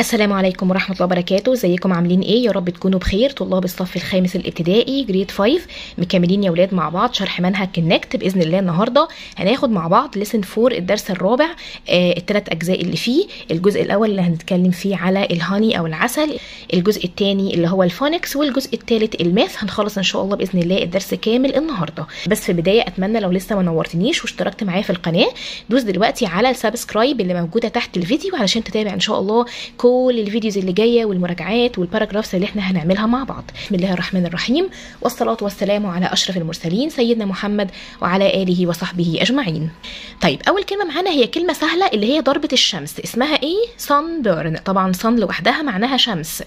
السلام عليكم ورحمة الله وبركاته. ازيكم؟ عاملين إيه؟ يا رب تكونوا بخير. طلاب الصف الخامس الابتدائي Grade 5 مكملين يا ولاد مع بعض شرح منهج Connect بإذن الله النهارده. هناخد مع بعض lesson 4 الدرس الرابع آه الثلاث أجزاء اللي فيه. الجزء الأول اللي هنتكلم فيه على ال honey أو العسل. الجزء الثاني اللي هو ال phonics والجزء الثالث ال math. هنخلص إن شاء الله بإذن الله الدرس كامل النهارده. بس في البداية أتمنى لو لسه ما نورتنيش واشتركت معايا في القناة دوس دلوقتي على ال subscribe اللي موجودة تحت الفيديو علشان تتابع إن شاء الله كل ال videos اللي جاية والمراجعات وال paragraphs اللي إحنا هنعملها مع بعض. بسم الله الرحمن الرحيم. والصلاة والسلام على أشرف المرسلين سيدنا محمد وعلى آله وصحبه أجمعين. طيب أول كلمة معانا هي كلمة سهلة اللي هي ضربة الشمس. اسمها إيه؟ sun burn طبعا sun لوحدها معناها شمس.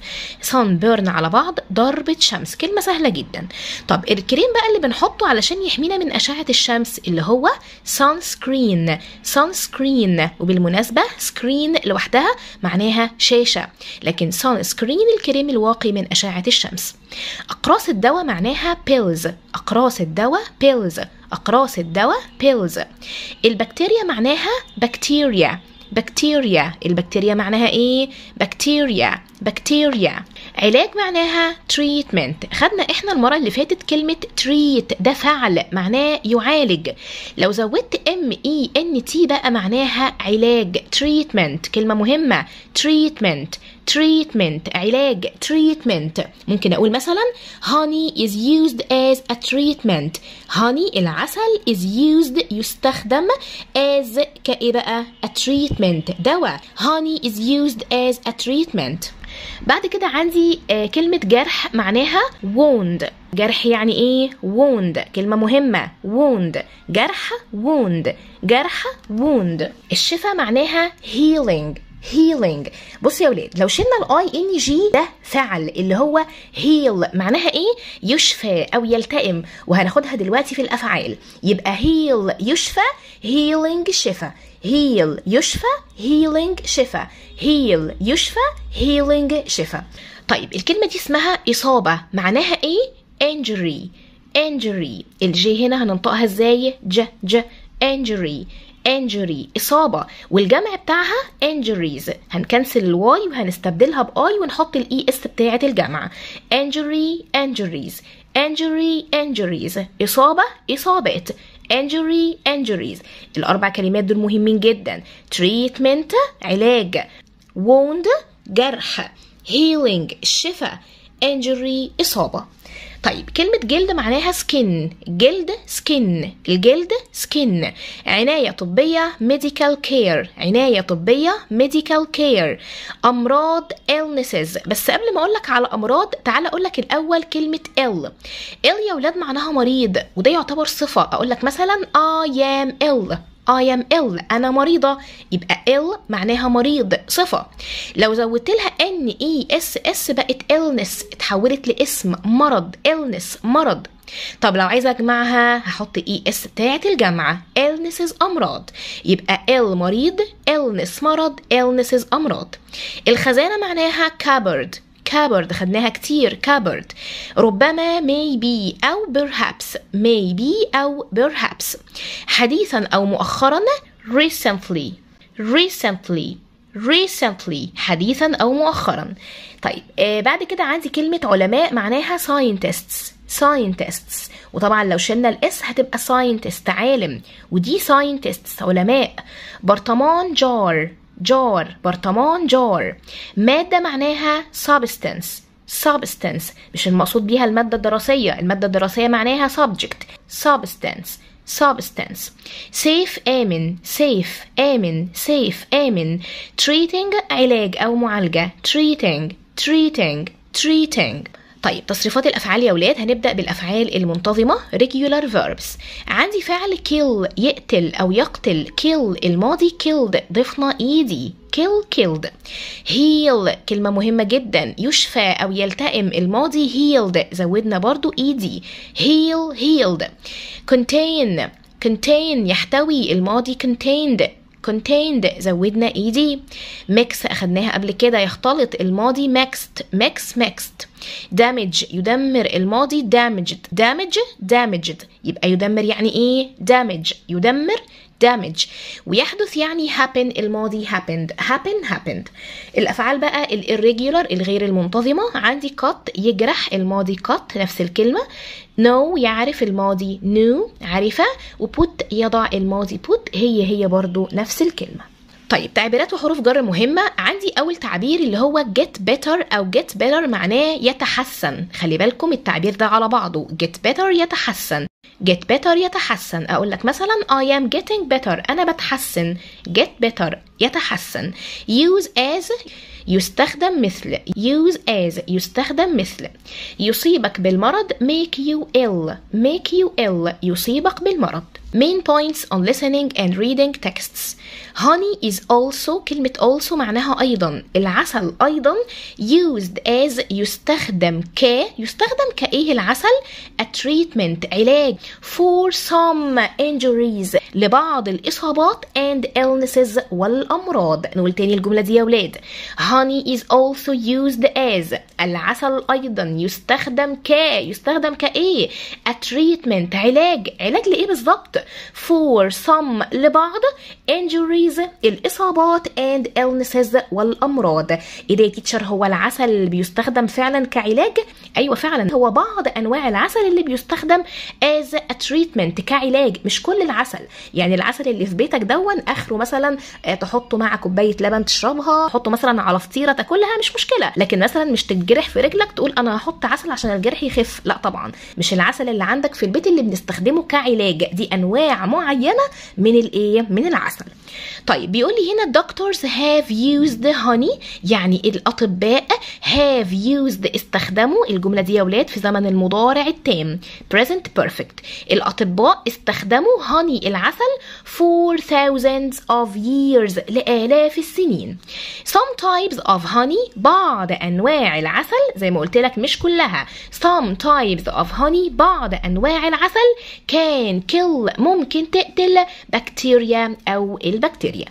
sun burn على بعض ضربة شمس. كلمة سهلة جدا. طب الكريم بقى اللي بنحطه علشان يحمينا من أشعة الشمس اللي هو sunscreen. sunscreen. وبالمناسبة screen لوحدها معناها شاشه لكن sunscreen الكريم الواقي من أشعة الشمس. أقراص الدواء معناها pills أقراص الدواء pills أقراص الدواء pills البكتيريا معناها bacteria bacteria البكتيريا معناها إيه؟ bacteria bacteria علاج معناها treatment. خدنا إحنا المرة اللي فاتت كلمة treat. ده فعل معناه يعالج. لو زودت ام اي ان تي بقى معناها علاج. treatment. كلمة مهمة. treatment. Treatment علاج treatment ممكن أقول مثلا honey is used as a treatment honey العسل is used يستخدم as كايه بقى a treatment دواء honey is used as a treatment بعد كده عندي آه كلمة جرح معناها wound جرح يعني إيه wound كلمة مهمة wound جرح wound جرح wound الشفا معناها healing healing. بصوا يا ولاد لو شلنا ال ing ده فعل اللي هو heal معناها إيه؟ يشفى أو يلتئم. وهناخدها دلوقتي في الأفعال. يبقى heal يشفى healing شفى. heal يشفى healing شفى. heal يشفى healing شفى. طيب الكلمة دي اسمها إصابة. معناها إيه؟ injury. injury. الجي هنا هننطقها إزاي؟ ج ج. injury. Injury إصابة. والجمع بتاعها injuries. هنكنسل ال y وهنستبدلها ب i ونحط ال es بتاعة الجمع. injury injuries. injury injuries. إصابة إصابات. injury injuries. الأربع كلمات دول مهمين جدا. treatment علاج. wound جرح. healing الشفاء injury إصابة. طيب كلمة جلد معناها سكن جلد سكن الجلد سكن عناية طبية medical care. عناية طبية medical care. أمراض illnesses. بس قبل ما أقولك على أمراض تعال أقولك الأول كلمة ill ill يا ولاد معناها مريض وده يعتبر صفة. أقولك مثلا I am ill I am ill. أنا مريضة. يبقى ill معناها مريض. صفة. لو زودت لها N E S S بقت illness. اتحولت لاسم. مرض. illness. مرض. طب لو عايزة أجمعها هحط اي اس بتاعت الجامعة. illnesses أمراض. يبقى ill مريض. illness مرض. illnesses أمراض. الخزانة معناها cupboard cupboard خدناها كتير cupboard ربما maybe أو perhaps maybe أو perhaps. حديثا أو مؤخرا recently recently recently. حديثا أو مؤخرا. طيب آه بعد كده عندي كلمة علماء معناها scientists scientists. وطبعا لو شلنا الإس هتبقى scientist عالم. ودي scientists علماء. برطمان جار. جار برطمان جار. مادة معناها substance substance. مش المقصود بيها المادة الدراسية. المادة الدراسية معناها subject. substance substance. safe آمن safe آمن safe آمن. treating علاج أو معالجة. treating treating treating. طيب تصريفات الأفعال يا أولاد هنبدأ بالأفعال المنتظمة regular verbs. عندي فعل kill يقتل أو يقتل kill الماضي killed ضفنا ايدي kill killed. heal كلمة مهمة جدا يشفى أو يلتئم الماضي healed زودنا برضو ايدي heal healed. contain contain يحتوي الماضي contained. Contained زودنا ايدي mix أخدناها قبل كده يختلط الماضي mixed mix mixed damage يدمر الماضي damaged. Damage damaged. يبقى يدمر يعني إيه؟ Damage يدمر damage. ويحدث يعني happen الماضي happened. happen happened. الأفعال بقى ال irregular الغير المنتظمة. عندي cut يجرح. الماضي cut نفس الكلمة. know يعرف. الماضي knew عرفه وput يضع. الماضي put هي هي برضو نفس الكلمة. طيب تعبيرات وحروف جر مهمة. عندي أول تعبير اللي هو get better أو get better معناه يتحسن. خلي بالكم التعبير ده على بعضه. get better يتحسن. get better يتحسن. أقول لك مثلا I am getting better. أنا بتحسن. get better. يتحسن use as يستخدم مثل use as يستخدم مثل يصيبك بالمرض make you ill make you ill يصيبك بالمرض main points on listening and reading texts honey is also كلمة also معناها أيضا العسل أيضا used as يستخدم ك يستخدم كإيه العسل a treatment علاج for some injuries لبعض الإصابات and illnesses والأمراض نقول تاني الجملة دي يا ولاد. Honey is also used as العسل أيضا يستخدم ك يستخدم كإيه a treatment علاج. علاج لإيه بالظبط؟ For some لبعض. Injuries الإصابات and illnesses والأمراض. إيه ده يا تيتشر هو العسل اللي بيستخدم فعلا كعلاج أيوة فعلا هو بعض أنواع العسل اللي بيستخدم as a treatment كعلاج. مش كل العسل. يعني العسل اللي في بيتك دون آخره مثلا آه، تحطه مع كوباية لبن تشربها تحطه مثلا على فطيرة تاكلها مش مشكلة. لكن مثلا مش تتجرح في رجلك تقول أنا هحط عسل عشان الجرح يخف. لا طبعا مش العسل اللي عندك في البيت اللي بنستخدمه كعلاج. دي أنواع معينة من الإيه؟ من العسل. طيب بيقول لي هنا doctors have used honey يعني الأطباء have used استخدموا الجملة دي يا ولاد في زمن المضارع التام. present perfect. الأطباء استخدموا honey العسل for thousands of years لآلاف السنين. some types of honey بعض أنواع العسل زي ما قلت لك مش كلها. Some types of honey بعض أنواع العسل. can kill ممكن تقتل بكتيريا أو البكتيريا.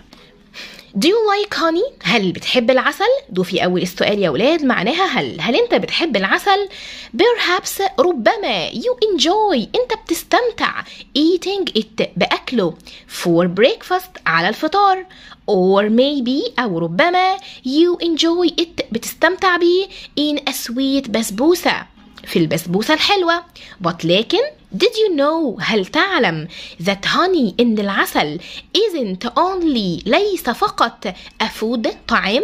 Do you like honey؟ هل بتحب العسل؟ دو في أول السؤال يا ولاد معناها هل. هل أنت بتحب العسل؟ Perhaps ربما. You enjoy. أنت بتستمتع. Eating it بأكله. For breakfast على الفطار. Or maybe أو ربما you enjoy it بتستمتع بيه in a sweet بسبوسة. في البسبوسة الحلوة. But لكن Did you know هل تعلم that honey إن العسل isn't only ليس فقط a food طعام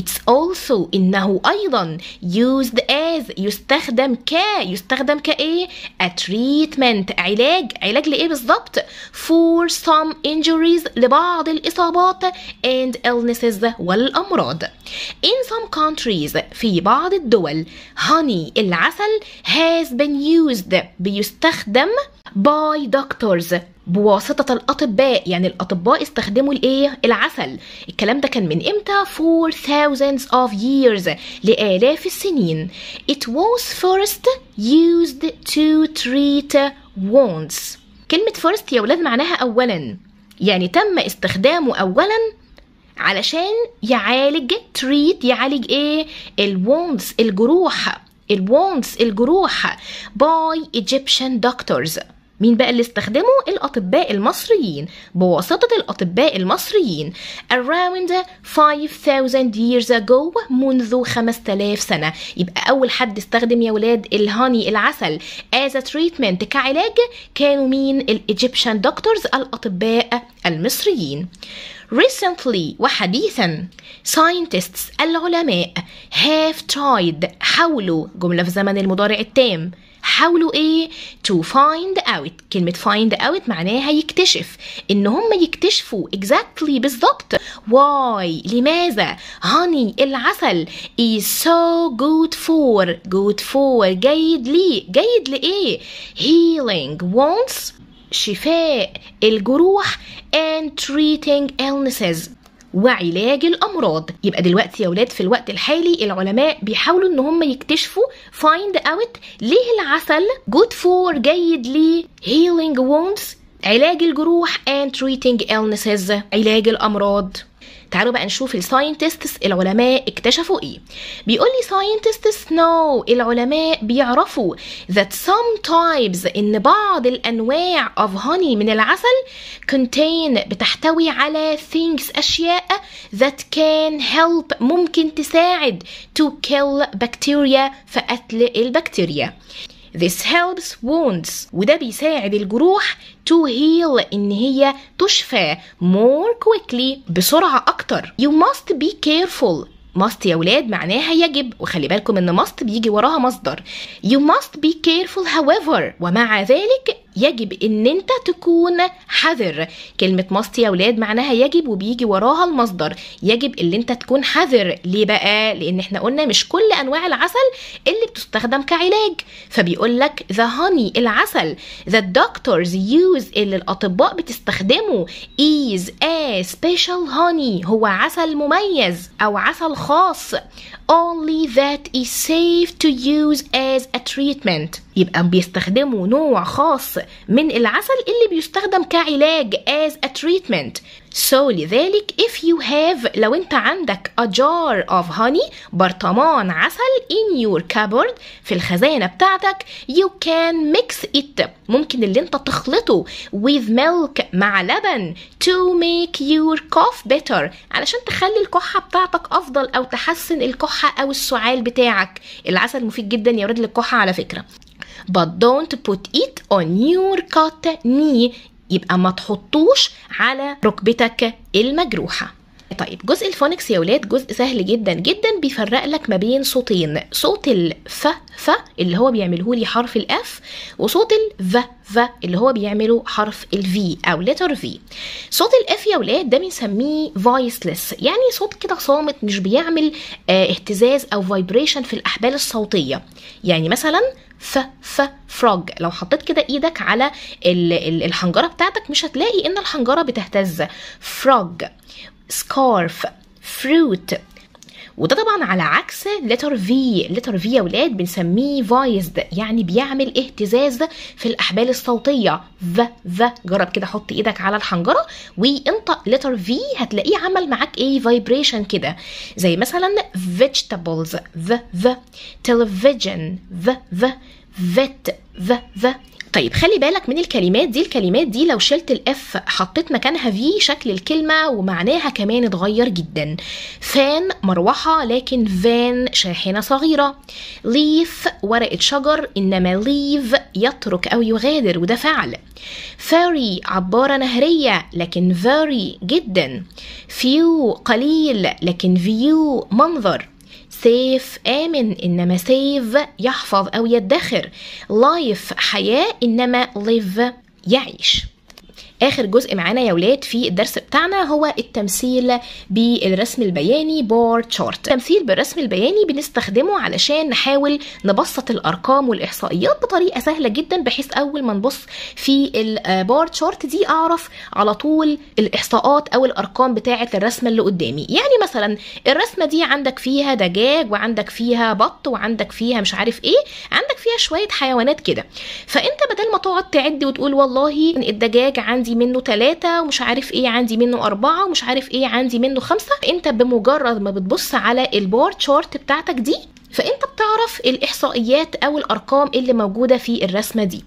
It's also إنه أيضا used as يستخدم ك يستخدم كإيه a treatment علاج علاج لإيه بالظبط for some injuries لبعض الإصابات and illnesses والأمراض In some countries في بعض الدول honey العسل has been used بيستخدم by doctors. بواسطة الأطباء. يعني الأطباء استخدموا الإيه؟ العسل. الكلام ده كان من إمتى؟ for thousands of years. لآلاف السنين. It was first used to treat wounds. كلمة first يا ولاد معناها أولا. يعني تم استخدامه أولا علشان يعالج treat يعالج إيه؟ ال wounds الجروح. ال wounds الجروح by Egyptian doctors مين بقى اللي استخدموا الأطباء المصريين. بواسطة الأطباء المصريين. Around 5000 years ago منذ 5000 سنة. يبقى أول حد استخدم يا ولاد ال honey العسل. As a treatment كعلاج كانوا مين؟ ال Egyptian doctors الأطباء المصريين. Recently وحديثا scientists العلماء have tried حاولوا. جملة في زمن المضارع التام. حاولوا إيه to find out كلمة find out معناها يكتشف ان هم يكتشفوا exactly بالظبط why لماذا honey العسل is so good for good for جيد ليه جيد لإيه healing wounds شفاء الجروح and treating illnesses وعلاج الأمراض. يبقى دلوقتي يا ولاد في الوقت الحالي العلماء بيحاولوا إن هم يكتشفوا find out ليه العسل good for جيد ليه healing wounds علاج الجروح and treating illnesses علاج الأمراض. تعالوا بقى نشوف الساينتستس العلماء اكتشفوا إيه. بيقول لي scientists know العلماء بيعرفوا that some types ان بعض الأنواع of honey من العسل contain بتحتوي على things أشياء that can help ممكن تساعد to kill bacteria في قتل البكتيريا. This helps wounds وده بيساعد الجروح to heal إن هي تشفى more quickly بسرعة أكتر. You must be careful must يا ولاد معناها يجب وخلي بالكم ان must بيجي وراها مصدر you must be careful however ومع ذلك يجب إن أنت تكون حذر. كلمة must يا ولاد معناها يجب وبيجي وراها المصدر. يجب إن أنت تكون حذر. ليه بقى؟ لأن إحنا قلنا مش كل أنواع العسل اللي بتستخدم كعلاج. فبيقول لك the honey العسل. The doctors use اللي الأطباء بتستخدمه. is a special honey. هو عسل مميز أو عسل خاص. Only that is safe to use as a treatment يبقى بيستخدموا نوع خاص من العسل اللي بيستخدم كعلاج as a treatment so لذلك if you have لو انت عندك a jar of honey برطمان عسل in your cupboard في الخزانة بتاعتك you can mix it. ممكن اللي انت تخلطه with milk مع لبن to make your cough better. علشان تخلي الكحة بتاعتك أفضل أو تحسن الكحة أو السعال بتاعك. العسل مفيد جدا يا ولاد للكحة على فكرة. But don't put it on your cut knee يبقى ما تحطوش على ركبتك المجروحة. طيب جزء الفونكس يا ولاد جزء سهل جدا جدا بيفرق لك ما بين صوتين صوت الف ف اللي هو بيعمله لي حرف ال F وصوت الف ف اللي هو بيعمله حرف ال F أو letter F صوت ال F يا ولاد ده بنسميه voiceless يعني صوت كده صامت مش بيعمل آه اهتزاز أو vibration في الأحبال الصوتية. يعني مثلا ف ف frog لو حطيت كده إيدك على الحنجرة بتاعتك مش هتلاقي إن الحنجرة بتهتز. frog scarf fruit وده طبعا على عكس letter V letter V يا ولاد بنسميه voiced يعني بيعمل اهتزاز في الأحبال الصوتية. ذ ذ جرب كده حط إيدك على الحنجرة وانطق letter V هتلاقيه عمل معاك إيه؟ vibration كده. زي مثلا vegetables. ذ ذ television. ذ ذ vet ذ ذ طيب خلي بالك من الكلمات دي الكلمات دي لو شلت ال F حطيت مكانها في شكل الكلمة ومعناها كمان اتغير جدا. fan مروحة لكن فان شاحنة صغيرة. leaf ورقة شجر إنما leave يترك أو يغادر وده فعل. ferry عبارة نهرية لكن very جدا. few قليل لكن view منظر. safe آمن إنما save يحفظ أو يدخر. life حياة إنما live يعيش. آخر جزء معانا يا ولاد في الدرس بتاعنا هو التمثيل بالرسم البياني bar chart. التمثيل بالرسم البياني بنستخدمه علشان نحاول نبسط الأرقام والإحصائيات بطريقة سهلة جدا بحيث أول ما نبص في ال bar chart دي أعرف على طول الإحصاءات أو الأرقام بتاعة الرسمة اللي قدامي. يعني مثلا الرسمة دي عندك فيها دجاج وعندك فيها بط وعندك فيها مش عارف إيه عندك فيها شوية حيوانات كده. فأنت بدل ما تقعد تعد وتقول والله الدجاج عندي عندي منه ثلاثة ومش عارف إيه عندي منه أربعة ومش عارف إيه عندي منه خمسة. انت بمجرد ما بتبص على ال bar chart بتاعتك دي فانت بتعرف الإحصائيات أو الأرقام اللي موجودة في الرسمة دي.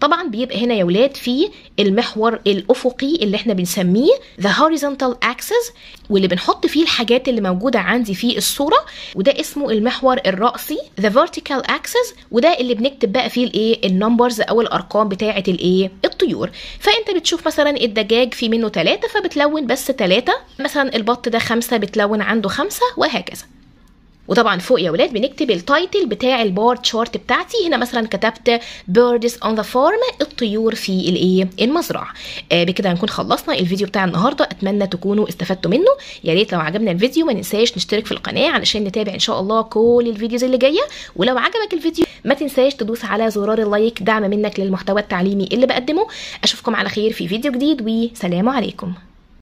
طبعا بيبقى هنا يا ولاد في المحور الأفقي اللي إحنا بنسميه the horizontal axis واللي بنحط فيه الحاجات اللي موجودة عندي في الصورة وده اسمه المحور الرأسي the vertical axis وده اللي بنكتب بقى فيه الإيه؟ ال numbers أو الأرقام بتاعة الإيه؟ الطيور. فأنت بتشوف مثلا الدجاج في منه ثلاثة فبتلون بس ثلاثة مثلا البط ده خمسة بتلون عنده خمسة وهكذا. وطبعا فوق يا ولاد بنكتب ال title بتاع ال bar chart بتاعتي. هنا مثلا كتبت birds on the farm الطيور في الإيه؟ المزرعة. آه بكده هنكون خلصنا الفيديو بتاع النهارده. أتمنى تكونوا استفدتوا منه. يا ريت لو عجبنا الفيديو ما ننساش نشترك في القناة علشان نتابع إن شاء الله كل ال videos اللي جاية. ولو عجبك الفيديو ما تنساش تدوس على زرار ال like دعم منك للمحتوى التعليمي اللي بقدمه. أشوفكم على خير في فيديو جديد وسلام عليكم.